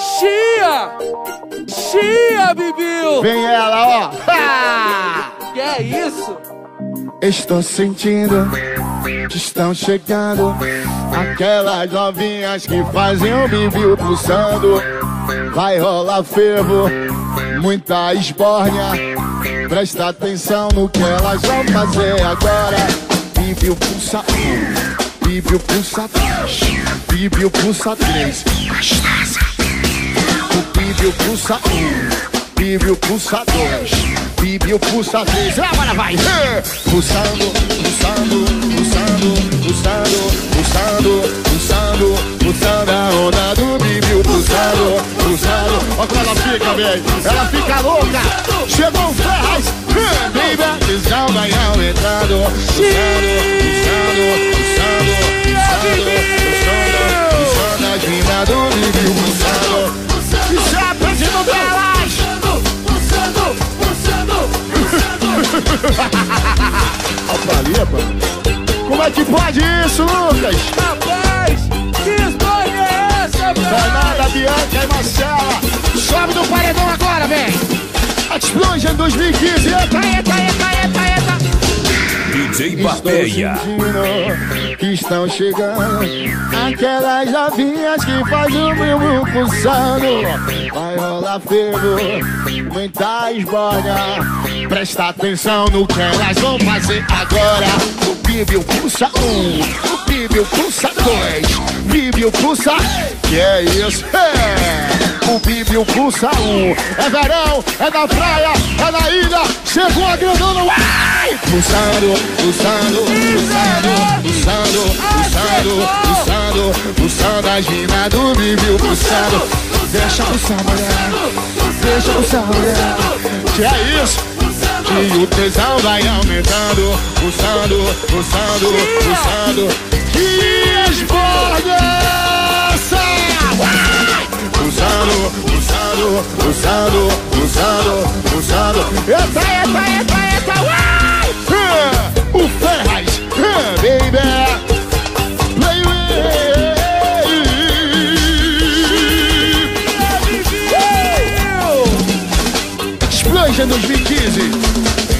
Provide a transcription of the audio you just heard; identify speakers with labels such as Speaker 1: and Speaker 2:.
Speaker 1: Chia! Chia, Bibiu!
Speaker 2: Vem ela, ó. Ha!
Speaker 1: Que é isso?
Speaker 2: Estou sentindo que estão chegando aquelas novinhas que fazem o bibiu pulsando. Vai rolar fervo, muita esbórnia. Presta atenção no que elas vão fazer agora. Bibiu pulsa um, bibiu pulsa dois, bibiu pulsa três. Gostosa. O bibiu pulsa um, bibiu pulsa dois, bibiu pulsa três. Agora vai! Pulsando, pulsando, pulsando, pulsando, pulsando, pulsando, pulsando a onda do bibiu pulsando, pulsando. Olha como ela fica, bem. Ela fica louca. Chegou o Ferraz. Tesão vai aumentando. Pulsando, pulsando, Como é que pode isso, Lucas?
Speaker 1: Rapaz, que história é essa, velho?
Speaker 2: Danada, Bianca e Marcela. Sobe no paredão agora, vem. Explosion 2015. Eita, eita, eita, eita, eita.
Speaker 3: DJ Bateia.
Speaker 2: que estão chegando Aquelas novinhas que fazem o meu pulsando Vai rolar fervo, muita esbórnia Presta atenção no que elas vão fazer agora O Bíblia pulsa um, o Bíblia pulsa dois Bíblia pulsa... Que é isso? É! O Bíblia pulsa um É verão, é na praia, é na ilha Chegou a grandona, uai! Pulsando, pulsando, pulsando, pulsando, pulsando, pulsando, pulsando as minas do Bíblia pulsando Deixa pulsar, mulher Deixa pulsar, mulher Que é isso? Que o tesão vai aumentando. Pulsando, pulsando, pulsando Que esborgança! Pulsando, pulsando, pulsando, pulsando, pulsando Eita, eita, eita, Ramos me dizem.